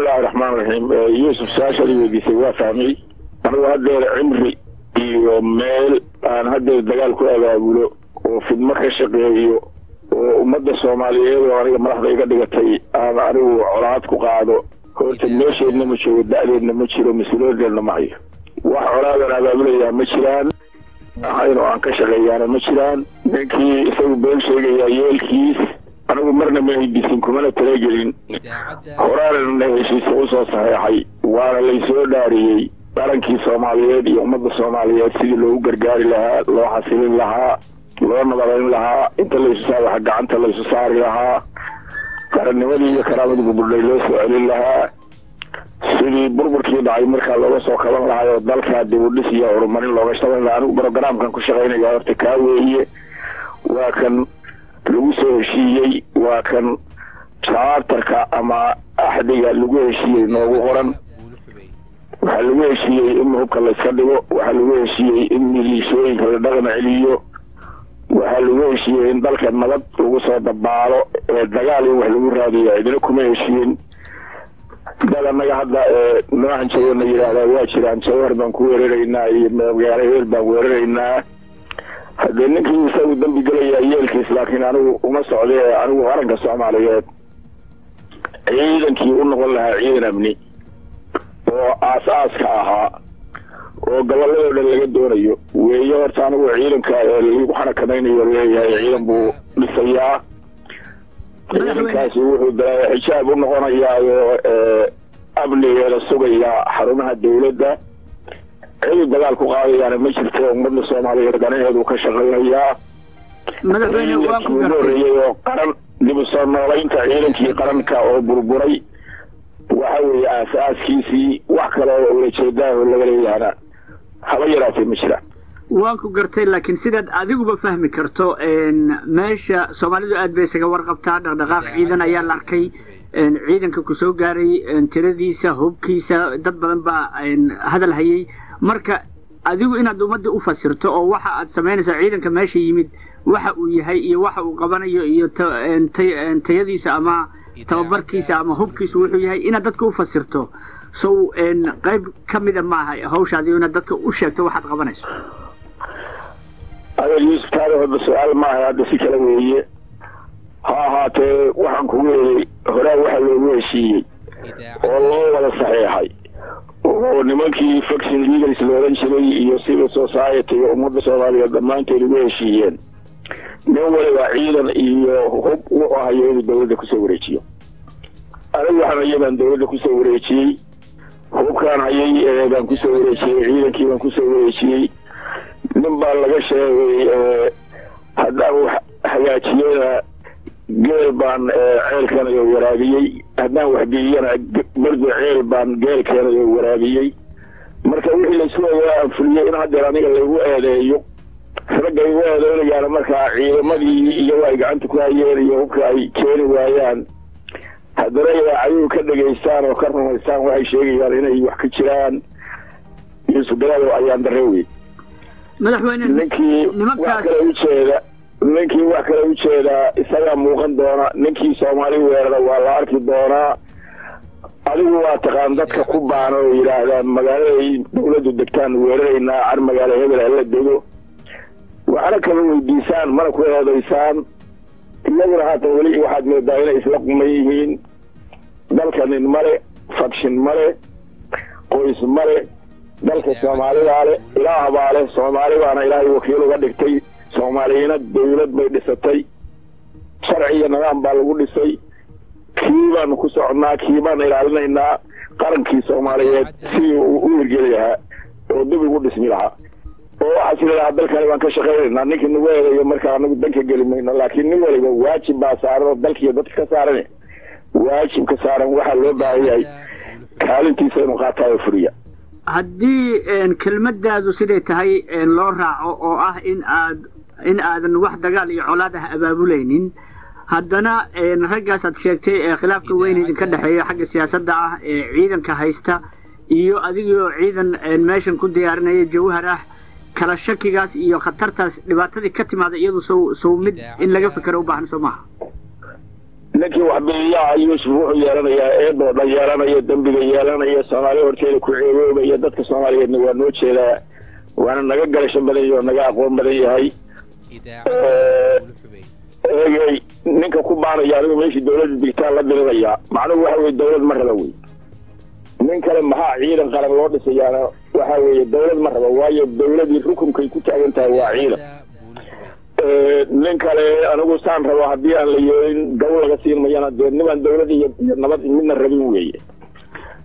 bismillahi raxmaan raxiim yuusuf saashadi weydiisay waa fahmay anigu haddeer cimri iyo meel aan haddeer dagaal ku abaabulo oo fidmo ka shaqeeyo oo ummadda soomaaliyeed oo aniga madaxda iga dhigatay aan anigu colaad ku qaado horta meesheedna ma joogo da'deedna ma jiro mas'uuliyadeedna ma hayo. Wax colaadaan abaabulayaa ma jiraan ahayn oo aan ka shaqeeyaana ma jiraan. Ninkii isagu been sheegayaa yeelkiis anigu marna ma heydisin kumana talagelin. Horaanna heshiisa u soo saxeexay waana laysoo dhaariyey. Qarankii soomaaliyeed iyo ummadda soomaaliyeed sidii loogu gargaari lahaa loo xasilin lahaa loo nabadayn lahaa inta laysu saa waxa gacanta laysu saari lahaa. Qarannimadii iyo karaamadii burburdhay loo soo celin lahaa. Sidii burburkii dhacay markaa looga soo kaban lahay oo dalkaa dib u dhis iyo horumarin looga shaban lahaa. Anigu brogaraamkan ku shaqaynaya horta kaa weeye. Waa kan lagu soo heshiiyey waa kan chartarka ama axdiga lagu heshiiyey noogu qoran waxaa lagu heshiiyey in hubka layska dhigo waxaa lagu heshiiyey in miliishooyinka la dhaqan celiyo waxaa lagu heshiiyey in dalka nabad lagu soo dabaalo ee dagaal in wax lagu raadiyo. Cidina kuma heshiin. Dad annaga hadda ee noocan jawharna yidhaahdaa waa jiraan jawhar baan ku weeraraynaa iyo magaalo heel baan weeraraynaa haddee ninkii isagu dambi gelayaa yeelkiis laakiin anigu uma socdee anigu qaranka soomaaliyeed. Ciidankii u noqon lahaa ciidan amni oo aas-aaska ahaa oo gobolladoo dhan laga doonayo. Weeye horta anigu ciidanka ee lagu xanakanaynayo leeyahay ciidan buu dhisayaa. Ciidankaasi wuxuu xijaab u noqonayaayo amnigeeda sugayaa xarumaha dawladda cidu dagaal ku qaadayaana ma jirto ummadda soomaaliyeed danaheedu ka ugu horreeyey oo qaran dib u soo noolaynta ciidankii qaranka oo burburay. Waxa weeye aas-aaskiisii wax kale oo ulajeedaaho laga leeyahana haba yaraatee ma jiraan waan ku gartay laakiin sidaad adiguba fahmi karto meesha soomaalidu aad bay isaga warqabtaa dhaqdhaqaaq ciidan ayaa la arkay ciidanka ku soo gaaray tiradiisa hubkiisa dad badan baa hadal hayay. Marka adigu inaad ummadda u fasirto oo waxa aad samaynayso ciidanka meesha yimid waxa uu yahay iyo waxa uu qabanayo iyo tayadiisa ama tababarkiisa ama hubkiisa wuxuu yahay inaad dadka u fasirto. Sow qayb ka mida maaha hawshaadi inaad dadka u sheegto waxaad qabanayso. Yuusuf taada su'aal maaha hadda si kala weeye ha ahaatee waxaan kugu eeyey horaa waxa loogu heshiiyey oo loo wada saxeexay. Oo nimankii faction leaders la odhan jiray iyo civil society iyo ummadda soomaaliyeed dhammaanteed ugu heshiiyeen nin waliba ciidan iyo hub wuxuu hayo inuu dawladda ku soo wareejiyo. Anigu waxaan hayabaan dawladda ku soo wareejiyey hubkaan hayay baan ku soo wareejiyey ciidankii baan ku soo wareejiyey. Nin baa laga sheegay haddaan wax hagaajiyena geel baan ceelkanayo waraabiyey. Haddaan waxgeeyana bardo ceel baan geelkeenayo waraabiyey. Marka wixii laysu aan fuliyey in haddeer aniga laygu eedeeyo ragga igu eedeynayaana markaa ciidamadii iyago ay gacanta ku hayeen iyo hubka ay keeni waayaan. Haddana idaacayuhu ka dhegaystaan oo ka rumaystaan waxay sheegayaan inay wax ka jiraan. Isugalaado ayaan darre wey madaxweyne ninkii wax kale ujeeda ninkii wax kale u jeedaa isagaa muuqan doona. Ninkii soomaali weerara waa la arki doonaa adigu waa taqaan dadka ku baana oo yidhaahdaan magaaladay dawladdu degtaan weeraraynaa car magaalo hebel hala dego. Waxna kama weydiisaan mana ku eedaysaan. Iyaguna haatan weli waxaad moodaa inay isla quman yihiin. Dalka nin male fakshin male qoys male dalka soomaalidaa le ilaahbaa leh soomaali baana ilaahay wakiil uga dhigtay soomaaliyina dawlad bay dhisatay. Sharci iyo nidaam baa lagu dhisay. Kii baanu ku soconnaa kii baanu ilaalinaynaa qarankii soomaaliyeed sidii uu u hirgeli lahaa oo dib ugu dhismi lahaa. Oo waxaa sida lahaa dalkani baan ka shaqaynaynaa ninkii nagu eedayo markaa anagu danka geli mayno laakiin nin waliba waajib baa saaran oo dalkiiyo dadka ka saaran waajib ka saaran waxaa loo baahan yahay. Kaalintiisa inuu qaataayo furiya. Haddii kelmadaadu siday tahay loo raaco oo ah in aad in aadan wax dagaal iyo colaad ah abaabulaynin. Haddana raggaas aad sheegtay ee khilaafka weyn idinka dhexeeya xagga siyaasadda ah ee ciidanka haysta iyo adigoo ciidan meeshan ku diyaarinaya jawhar ah kala shakigaas iyo khatartaas dhibaatadii ka timaada iyadu sow sow mid in laga fikero u baahan soo maaha ninkii waxbiiyaha yuusuf wuxuu yeelanayaa eedoo dhan yeelanaya dembiga yeelanaya soomaaliya horteeda ku ceegoobaya dadka soomaaliyeedna waa noo jeedaa waana naga garasho badan yahay oo naga aqoon badan yahay eegay ninka ku baanaya anigu meeshii dawladda digtaan la dirirayaa macnuhu waxa weye dawlad ma raba wey nin kale maxaa ciidan qaran loo dhisayaana waxa weeye dawlad ma raba waayo dawladii rukunkay ku taagan tahay waa ciidan nin kale anigu saan rabo haddii aan la yeelin daw laga siin mayana dee nimaan dawlad iyo nabad midna rabin weeye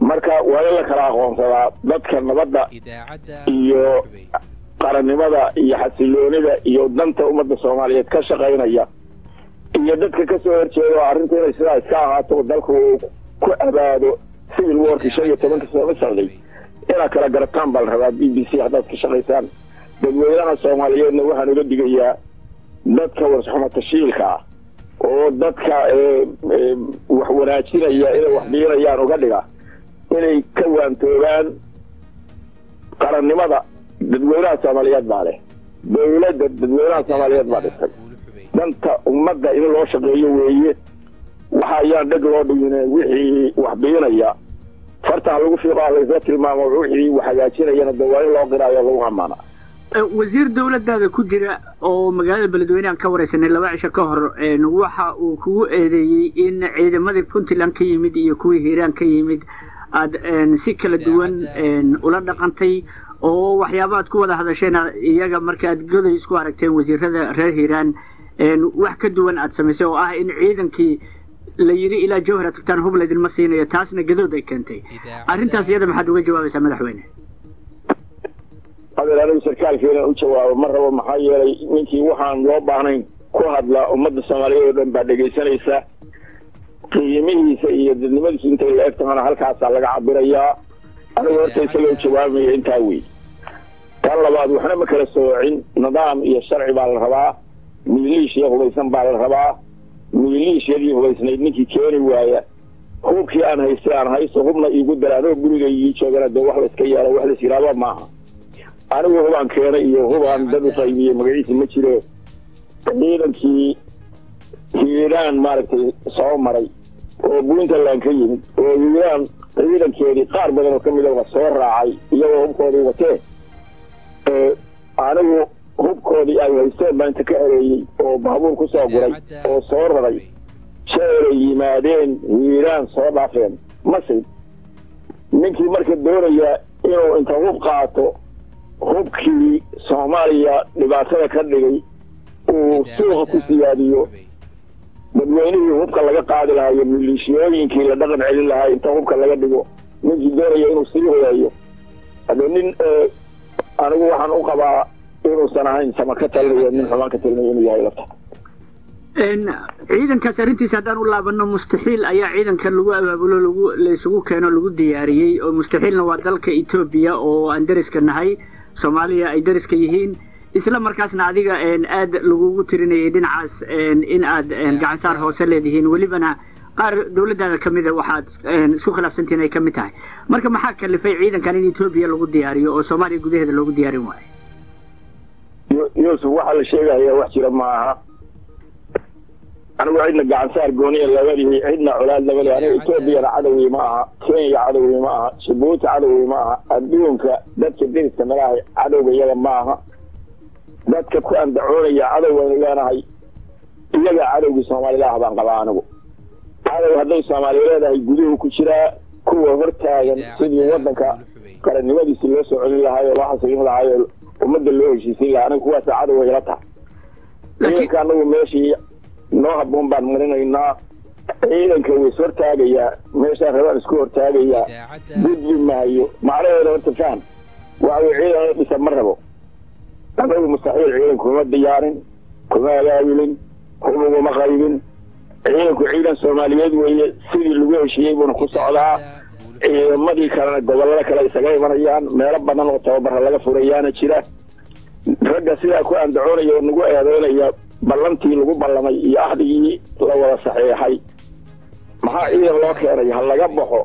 marka waa in la kala aqoonsadaa dadka nabadda iyo qarannimada iyo xasiloonida iyo danta ummadda soomaaliyeed ka shaqaynaya iyo dadka ka soo horjeeda oo arrinta inay sidaa iska ahaato dalku uu ku abaado civil warki shan iyo tobanka sano socday inaad kala garataan baa rabaa b b c haddaad ka shaqaysaan. Dadweynaha soomaaliyeedna waxaan uga digayaa dadka warxumo tashiilka ah oo dadka wax wanaajinaya inay wax biinayaan uga dhiga inay ka waantoogaan qarannimada dadweynaha soomaaliyeed baa leh. Dawladda dadweynaha soomaaliyeed baa dhistay danta ummadda in loo shaqeeyo weeye. Waxa ayaan dheg loo dhigin wixii wax biinaya fartaa lagu fiiqo laysla tilmaamo wixii wax hagaajinayana de waa in loo qiraayo lagu amaana. Wasiir dawladaada ku jira oo magaalada beledweynehan ka wareysanay laba cisho ka hor waxa uu kugu eedeeyey in ciidamadii puntland ka yimid iyo kuwii hiiraan ka yimid aad si kala duwan ula dhaqantay oo waxyaabaad ku wada hadasheen iyaga markaaad goday isku aragteen wasiirada reer hiiraan wax ka duwan aad samaysay oo ah in ciidankii la yidhi ilaa jawhar tagtaan hub laydinma siinayo taasna gadood ay keentay arrintaas iyada maxaad uga jawaabaysaa madaxweyne? Adeer anigu sarkaalkeena u jawaabo ma rabo maxaa yeelay ninkii waxaan loo baahnayn ku hadla ummadda soomaaliyeed oo dhan baa dhegaysanaysa qiimihiisa iyo dadnimadiisu intay la eg tahana halkaasaa laga cabirayaa anigu horta isaga u jawaabamaya intaa wey tan labaad waxna ma kala soocin nidaam iyo sharci baa la rabaa miliishiya hubaysan baa la rabaa miliishiyadii hubaysnayd ninkii keeni waaya hubkii aan haystay aan haysto hubna iigu dara anoo guriga ii joogana dee wax layska yeelo wax lays yidhaaba maaha. Anigu hubaan keenay iyo hubaan dad u qaybiyey magaciisa ma jiro. Ciidankii hiiraan maaragtay soo maray oo puntland ka yimid oo hiiraan ciidankeedii qaar badan oo ka mid a soo raacay iyagoo hubkoodii watee anigu hubkoodii ay haysteen baa inta ka ereeyey oo baabuur ku soo guray oo soo raray jeeray yimaadeen hiiraan soo dhaafeen masay ninkii marka doonaya inuu inta hub qaato hubkii soomaaliya dhibaatada ka dhigay uu suuqa ku siyaadiyo dadweynihii hubka laga qaadi lahaa iyo miliishiyooyinkii la dhaqan celin lahaa inta hubka laga dhigo ninkii doonaya inuu sii hoyayo hadee nin anigu waxaan u qabaa inuusan ahayn sama ka talinayo nin xumaan ka talinayo inuu yahay lafta ciidankaas arrintiisa haddaan u laabano mustaxiil ayaa ciidankan lagu abaabulo lagu laysugu keeno lagu diyaariyey. Oo mustaxiilna waa dalka etoobiya oo aan deriska nahay. Soomaaliya ay deriska yihiin isla markaasna adiga aad lagugu tirinayay dhinacaas in aad gacansaar hoose leedihiin. Welibana qaar dawladdaada ka mida waxaad isku khilaafsantihiin ay ka mid tahay. Marka maxaa kalifay ciidankan in etoobiya lagu diyaariyo oo soomaaliya gudaheeda loogu diyaarin waayo? Yuusuf waxaa la sheegaya wax jira ma aha anigu cidna gacansaar gooniya labadihi cidna colaad labadi aniga etoobiyana cadowgii ma aha kenya cadowgii ma aha jabuuti cadowgii ma aha adduunka dadka deriska nalahay cadowga iyaga ma aha dadka ku andacoonaya cadow waynu leenahay iyaga cadowgii soomaalida ah baan qabaa anigu. Cadow hadday soomaaliya leedahay guduhu ku jiraa kuwa hortaagan sidii wadanka qarannimadiisi loo soo celin lahaay oo loo xasilin lahaay oo ummadda loo heshiisin lahaa. Aniga kuwaasa cadow ila tahay. Ciidanka anagu meeshii noo haboon baan marinaynaa. Ciidanka way is hortaagayaa. Meeshaan rabaan isku hortaagayaa. Gudbi maayo. Macnaheeda horta faham. Waxa way ciidan dhisa ma rabo anagu mustaxiil ciidan kuma diyaarin kuma abaabulin hubuguma qaybin. Ciidanku ciidan soomaaliyeed weeye sidii lagu heshiiyey buuna ku socdaa. Ciidamadii kalena gobollada kale isaga imanayaan meelo badan oo tababara laga furayaana jira. Ragga sidaa ku andacoonaya oo nagu eedeynaya ballantii lagu ballamay iyo ahdigii la wada saxiixay maxaa ciidan loo keenay? Ha laga baxo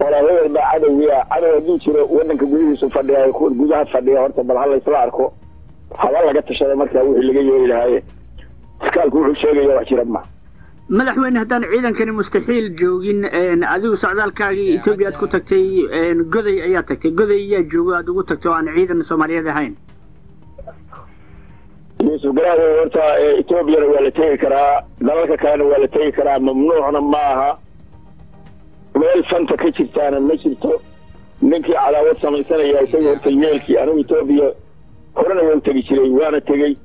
walaaladeed baa cadowgii ah cadow hadduu jiro wadanka gudihiisu fadhiya gudaha fadhiya horta bal ha laysla arko. Haba laga tashada markaa wixii laga yeeli lahaaye iskaalku wuxuu sheegaya wax jira ma. Madaxweyne haddaan ciidankani mustaxiil joogin adigu socdaalkaagii etoobiya aad ku tagtay goday ayaa tagtay. Goday ayaa joogo aada ugu tagtay oo aan ciidan soomaaliyeed ahayn. Yuusuf garaawe horta etoobiyana waa la tegi karaa dalalka kalena waa la tegi karaa mamnuucna ma aha meel fanta ka jirtaana ma jirto. Ninkii cadaawad samaysanaya isaga horta yeelkii anigu etoobiya horena waa u tegi jiray waana tegey.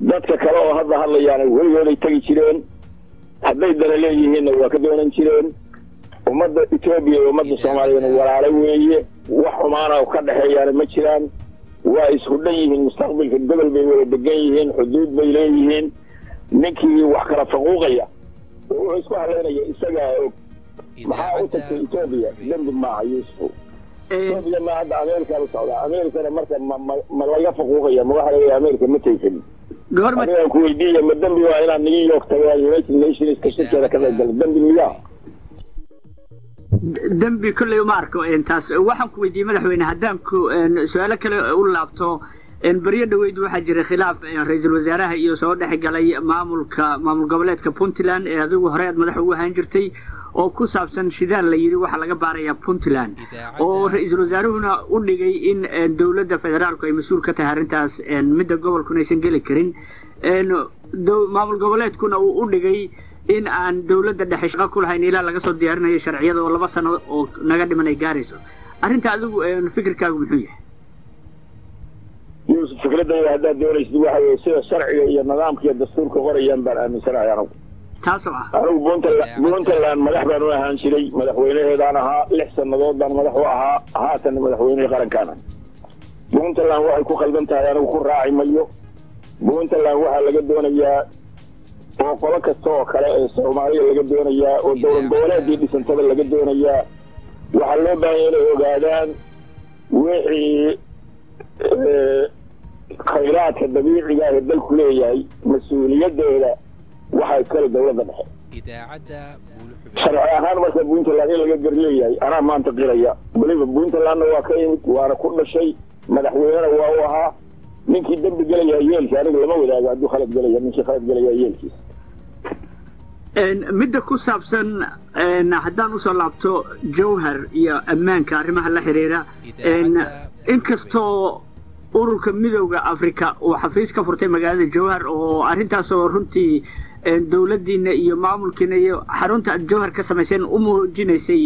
Dadka kale oo hadda hadlayaana weligooday tegi jireen. Hadday dana leeyihiinna waa ka doonan jireen. Ummadda etoobiya iyo ummadda soomaaliyana walaalo weeye. Wax xumaana ka dhexeeyaana ma jiraan. Waa isku dhan yihiin mustaqbalka gobol bay wada degan yihiin xuduud bay leeyihiin. Ninkii wax kala faquuqaya wuxuu isku halaynaya isagaa og maxaa u tagtay etoobiya dembi maaha yuusuf etoobiya ma hadda ameerika la socdaa ameerikana marka ma laga faquuqaya ma waxa leeyahay ameerika ma taysanin anigaan ku weydiiya ma dembi waa inaan new york tagaa united nationska shirkeeda ka qaybgala dembi miyaa? Dembi kolley uma arko taas waxaan ku weydiiyey madaxweyne haddaan ku su'aalo kale u laabto beryo dhaweyd waxaa jiray khilaaf ra'iisul wasaaraha iyo soo dhex galay maamulka maamul goboleedka puntland ee adigu hore aad madax ugu ahaan jirtay oo ku saabsan shidaal la yidhi waxaa laga baarayaa puntland. Oo ra'iisul wasaaruhuna u dhigay in dowladda federaalku ay mas'uul ka tahay arrintaas midda gobolkuna aysan geli karin. Maamul goboleedkuna uu u dhigay in aan dowladda dhexe shaqo ku lahayn ilaa laga soo diyaarinayo sharciyada oo laba sano oo naga dhiman ay gaarayso. Arrinta adigu fikirkaagu muxuu yahay? Yuusuf fikradayda haddaad doonaysid waxa weye sida sharciga iyo nidaamka iyo dastuurka qorayaan baan aaminsanahay anagu ah puntland puntland madax baan u ahaan jiray madaxweynaheedaan ahaa lix sannadood baan madax u ahaa haatanna madaxweynihii qarankaan ah puntland waxay ku khaldan tahay anigu ku raaci mayo. Puntland waxaa laga doonayaa oo qolo kasta oo kale ee soomaaliya laga doonayaa oo dowlad goboleedii dhisantada laga doonayaa. Waxaa loo baahanya inay ogaadaan wixii khayraadka dabiiciga ee dalku leeyahay mas'uuliyadeeda waxaa iskale dowladda dhexe sharci ahaan marka puntland in laga gar leeyahay anaa maanta qiraya weliba puntlandna waa ka imid waana ku dhashay. Madaxweynena waa u ahaa. Ninkii dembi gelaya yeelki aniga lama wadaago hadduu khalad gelaya ninkii khalad gelaya yeelkiis midda ku saabsan haddaan u soo laabto jowhar iyo ammaanka arrimaha la xiriira inkastoo ururka midowda africa uu xafiis ka furtay magaalada jowhar oo arrintaasoo runtii dowladdiina iyo maamulkiina iyo xarunta aad jowhar ka samayseen u muujinaysay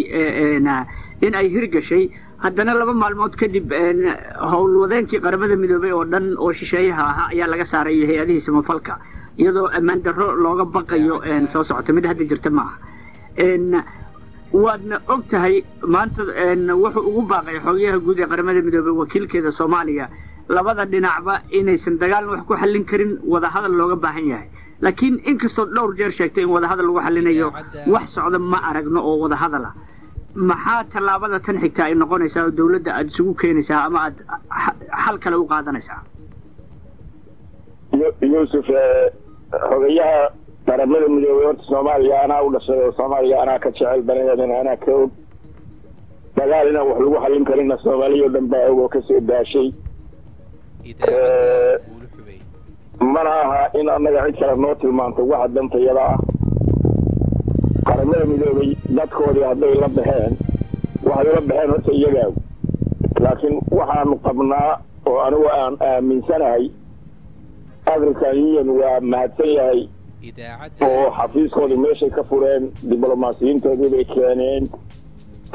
in ay hirgashay. Haddana laba maalmood kadib howlwadeenkii qaramada midoobay oo dhan oo shisheeyaha ahaa ayaa laga saaray iyo hay'adihii samafalka iyadoo ammaan darro looga baqayo soo socota. Mid hadda jirta ma aha waadna og tahay maanta wuxuu ugu baaqay xogayaha guud ee qaramada midoobey wakiilkeeda soomaaliya labada dhinacba inaysan dagaalna wax ku xallin karin wadahadal looga baahan yahay laakiin inkastoo dhowr jeer sheegtay in wadahadal lagu xallinayo wax socda ma aragno oo wadahadal ah maxaa tallaabada tan xigta ay noqonaysaa oo dowladda aada isugu keenaysaa ama aada xal kale u qaadanaysaa? Yuusuf xogayaha qaramada midoobey horta soomaaliya anaa u dhashay oo soomaaliya anaa ka jecel banaheedana anaa ka og. Dagaal inaan wax lagu xallin karina soomaaliya o dhan baa og oo ka soo daashay mana aha in annaga cid kale noo tilmaanto waxa dantayada ah. Qaramada midoobey dadkoodii hadday la baxeen waxay la baxeen horta iyagaagu laakiin waxaanu qabnaa oo anigu aan aaminsanahay african union waa mahadsan yahay. Oo xafiiskoodii meeshay ka fureen diblomaasiyiintoodii bay keeneen.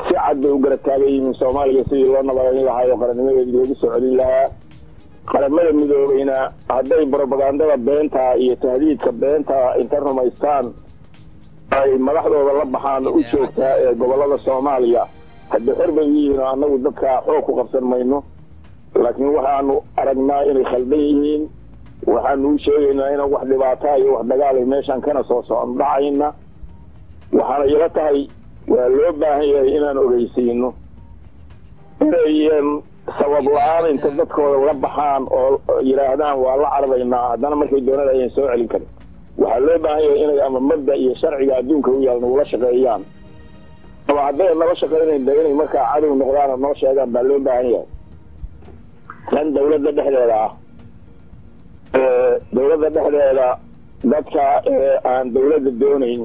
Si cad bay u garab taagan yihiin soomaaliya sidii loo nabadayn lahaa oo qarannimadeedii loogu soo celin lahaa qaramada midoobeyna hadday brobagandada beentaa iyo tahdiidka beentaa inta rumaystaan ay madaxdooda la baxaan u joogtaa ee gobollada soomaaliya. Hadda xor bay yihiin oo annagu dadka xoog ku qabsan mayno. Laakiin waxaanu aragnaa inay khaldan yihiin. Waxaanu u sheegaynaa inaan wax dhibaataa iyo wax dagaalay meeshaan kana soo socon dhacayna. Waxaana ila tahay waa loo baahan yahay inaan ogeysiino. Inayan sabab la'aan inta dadkooda la baxaan oo yidhaahdaan waa la carbaynaa haddana markay doonada ayan soo celin karin. Waxaa loo baahan yahay inay ama mabda iyo sharciga adduunka u yaal nagula shaqeeyaan. Ama hadday nala shaqaynayn de inay markaa cadow noqdaan oo noo sheegaan baa loo baahan yahay. Tan dawladda dhexdeeda ah dawladda dhexdeeda dadka aan dawladda doonayn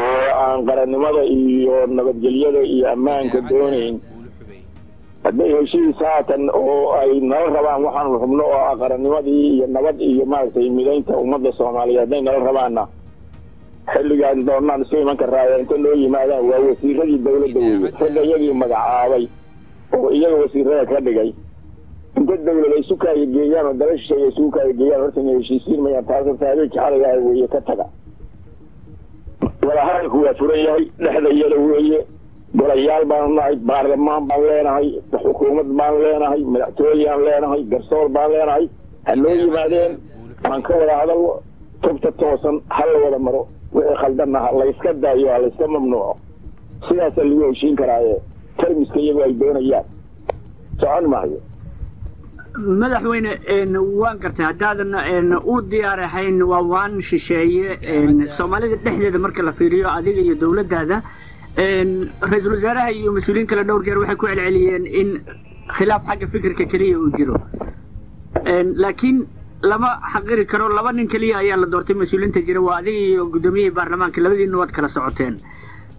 oo aan qarannimada iyo nabadgelyada iyo ammaanka doonayn hadday heshiis haatan oo ay nala rabaan waxaanu xubno oo ah qarannimadii iyo nabad iyo maaragtay midaynta ummadda soomaaliyeed hadday nala rabaanna xilligaan doonaan isu iman karaaye inta noo yimaadaan waa wasiiradii dawladda weeye ragga iyagii magacaabay oo iyaga wasiirada ka dhigay. Inta dawlad ay isu kaayageeyaan oo dala shisheeye isugu kaayageeyaan horta inay heshiisiin mayaan taas horta habeenkii xalaygaha weeye ka taga. Wadahadalku waa furan yahay dhexda iyada weeye golayaal baanu nahay baarlamaan baan leenahay xukuumad baan leenahay madaxtooyaan leenahay garsoor baan leenahay. Ha noo yimaadeen? Aan ka wada hadalno. Tubta toosan ha la wada maro. Wixii khaldanna ha layska daayo ha layska mamnuuco. Sidaasaa lagu heshiin karaaye. Termiska iyagu ay doonayaan socon maayo. Madaxweyne waan gartay haddaadan u diyaar ahayn waa waan shisheeye. Soomaalida dhexdeeda marka la fiiriyo adiga iyo dowladdaada ra'iisul wasaaraha iyo mas'uuliyiin kale dhowr jeer waxay ku celceliyeen in khilaaf xagga fikirka keliya uu jiro. Laakiin lama xaqiri karo laba nin keliya ayaa la doortay mas'uuliyiinta jira. Waa adiga iyo guddoomiyihii baarlamaanka labadiina waad kala socoteen.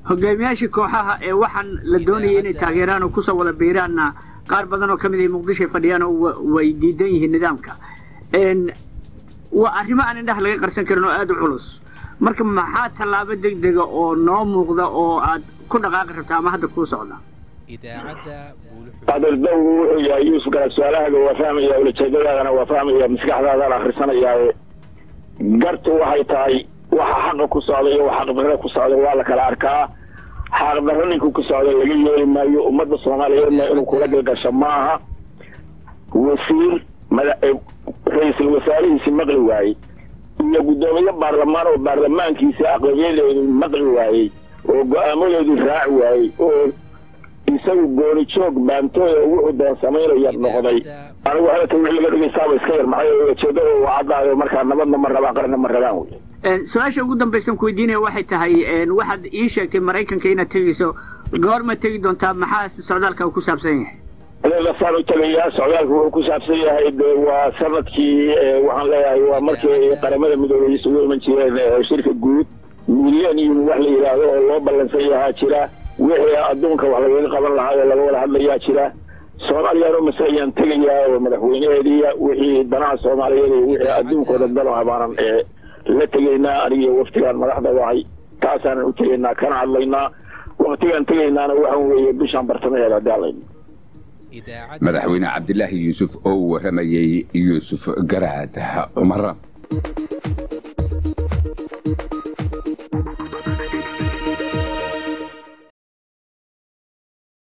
Hogaamiyaashii kooxaha ee waxaan la doonayay inay taageeraan oo ku soo wada biiraanna qaar badan oo ka mid ah muqdishoay fadhiyaan oo way diidan yihiin nidaamka. Waa arrimo aan indhaha laga qarsan karin oo aada u culus marka maxaa tallaabo deg dega oo noo muuqda oo aad ku dhaqaaqi rabta ama hadda kuu socda? Adardawgu wuxuu yahay yuusuf garab su'aalahaaga waa fahmaya ulajeedadaadana waa fahmaya maskaxdaadaan akhrisanayaaye gartu waxay tahay waxa xaqa ku socda iyo waxa xaqdarra ku socda waa la kala arkaa. Xaqdarro ninku ku socda laga yeeli maayo ummadda soomaaliyeedna inuu kula galgasho maaha. Wasiir ra'iisul wasaarihiisi maqli waayey iyo guddoomiye baarlamaan oo baarlamaankiisa aqlabiyadeedu maqli waayey oo go'aamadoodii raaci waayey oo isagu gooni joog baantooy oo wuxuu noqday. Anigu hadalka wixii laga dhegeystaaba iska yar maxay ujeedada uu caddaayo markaa nabadna ma rabaan qarna ma rabaan wey. Su'aasha ugu dambaysan ku waxay tahay waxaad ii sheegtay maraykanka inaad tegeyso goorma tegi doontaa maxaa socdaalka ku saabsan yahay adeegasaan u tegayaa socdaalku wuxuu ku saabsan yahay de waa sannadkii waxaan leeyahay waa markii qaramada midoobay isugu iman jireen shirka guud millennium wax la yidhaahdo oo loo ballansan yahaa jira. Wixii adduunka wax lagaga qaban lahaa oo laga wada hadlayaa jira. Soomaaliyaan oo mase ayaan tegayaa oo madaxweyneheediiya wixii danaha soomaaliyeed iyo wixii adduunkooda dalo habaanan ee la tegaynaa anigiyo waftigaan madaxda wahay taasaanan u tegaynaa kana hadlaynaa. Waktigaan tegaynaana waxaan weeye bishaan bartamaheeda haddii hadlayna madaxweyne cabdilaahi yuusuf oo u warramayey yuusuf garaad cumar